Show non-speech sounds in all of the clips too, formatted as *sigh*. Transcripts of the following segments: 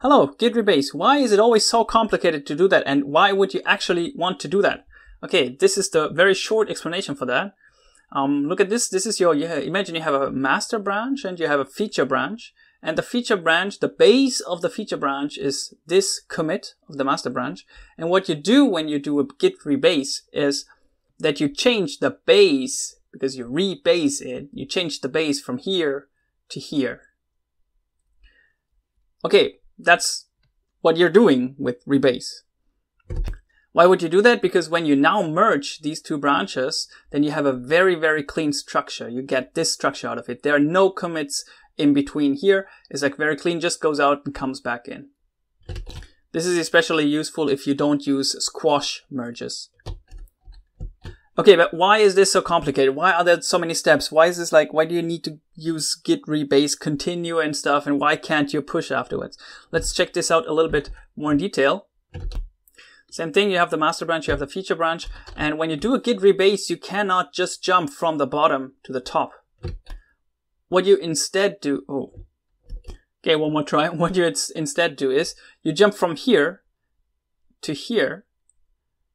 hello, git rebase. Why is it always so complicated to do that? And why would you actually want to do that? Okay, this is the very short explanation for that. Um, look at this. This is your, yeah, imagine you have a master branch and you have a feature branch. And the feature branch, the base of the feature branch is this commit of the master branch. And what you do when you do a git rebase is that you change the base because you rebase it. You change the base from here to here. Okay, that's what you're doing with rebase. Why would you do that? Because when you now merge these two branches, then you have a very, very clean structure. You get this structure out of it. There are no commits in between here. It's like very clean, just goes out and comes back in. This is especially useful if you don't use squash merges. Okay, but why is this so complicated? Why are there so many steps? Why is this like, why do you need to use git rebase continue and stuff? And why can't you push afterwards? Let's check this out a little bit more in detail. Same thing, you have the master branch, you have the feature branch. And when you do a git rebase, you cannot just jump from the bottom to the top. What you instead do, oh, okay, one more try. *laughs* What you instead do is you jump from here to here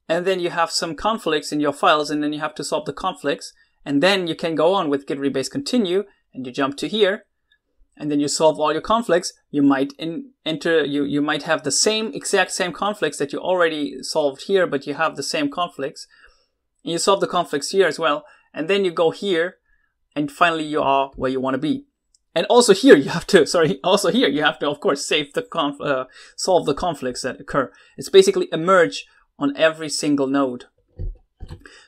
and then you have some conflicts in your files and then you have to solve the conflicts. And then you can go on with git rebase continue and you jump to here. And then you solve all your conflicts. You might in, enter you you might have the same exact same conflicts that you already solved here but you have the same conflicts. And you solve the conflicts here as well. And then you go here and finally you are where you want to be. And also here you have to *laughs* sorry also here you have to of course save the conf, uh, solve the conflicts that occur. It's basically a merge on every single node.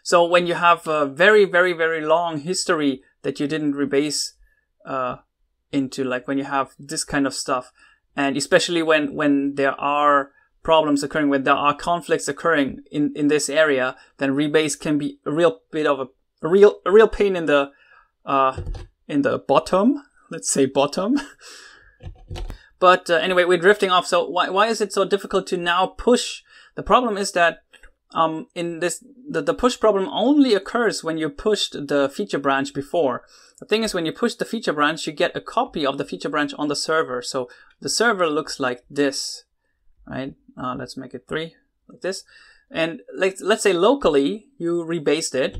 So when you have a very, very, very long history that you didn't rebase uh, into, like when you have this kind of stuff, and especially when, when there are problems occurring, when there are conflicts occurring in, in this area, then rebase can be a real bit of a, a real, a real pain in the, uh, in the bottom. Let's say bottom. *laughs* but uh, anyway, we're drifting off. So why, why is it so difficult to now push the problem is that um, in this, the, the push problem only occurs when you pushed the feature branch before. The thing is, when you push the feature branch, you get a copy of the feature branch on the server. So the server looks like this, right? Uh, let's make it three, like this. And like, let's say locally, you rebased it.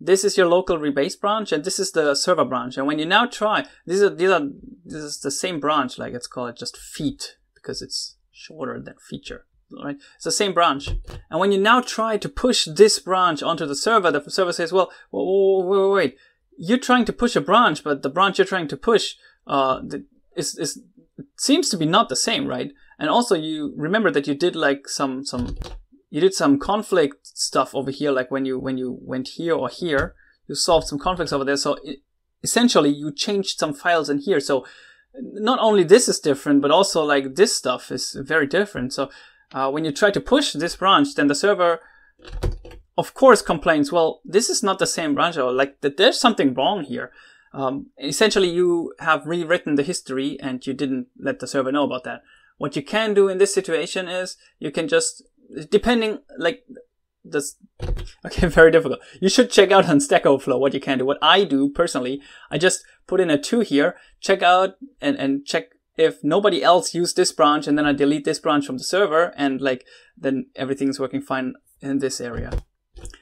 This is your local rebase branch, and this is the server branch. And when you now try, these are, these are, this is the same branch, like it's called just feat, because it's shorter than feature right? It's the same branch. And when you now try to push this branch onto the server, the server says, well, wait, wait, wait. You're trying to push a branch, but the branch you're trying to push, uh, is, is, seems to be not the same, right? And also you remember that you did like some, some, you did some conflict stuff over here, like when you, when you went here or here, you solved some conflicts over there. So it, essentially you changed some files in here. So not only this is different, but also like this stuff is very different. So uh, when you try to push this branch, then the server, of course, complains, well, this is not the same branch, or like that there's something wrong here. Um, essentially, you have rewritten the history and you didn't let the server know about that. What you can do in this situation is you can just, depending, like, this, *laughs* okay, very difficult. You should check out on Stack Overflow what you can do. What I do personally, I just put in a two here, check out and, and check if nobody else used this branch and then I delete this branch from the server and like then everything's working fine in this area.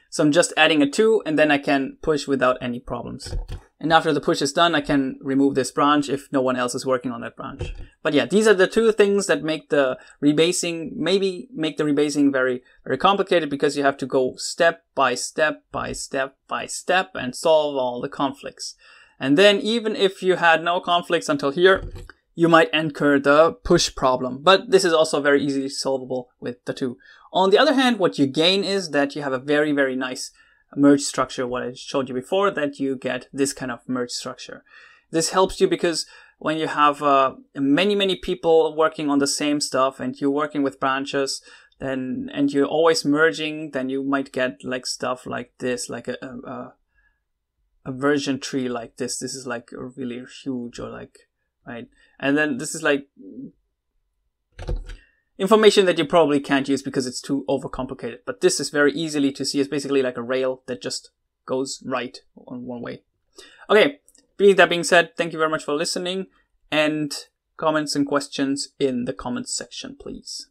So I'm just adding a 2 and then I can push without any problems. And after the push is done, I can remove this branch if no one else is working on that branch. But yeah, these are the two things that make the rebasing, maybe make the rebasing very, very complicated because you have to go step by step by step by step and solve all the conflicts. And then even if you had no conflicts until here, you might incur the push problem, but this is also very easily solvable with the two. On the other hand, what you gain is that you have a very, very nice merge structure, what I showed you before, that you get this kind of merge structure. This helps you because when you have uh, many, many people working on the same stuff and you're working with branches, then, and you're always merging, then you might get like stuff like this, like a, a, a version tree like this. This is like really huge or like, right? And then this is like information that you probably can't use because it's too overcomplicated. But this is very easily to see. It's basically like a rail that just goes right on one way. Okay, that being said, thank you very much for listening and comments and questions in the comments section, please.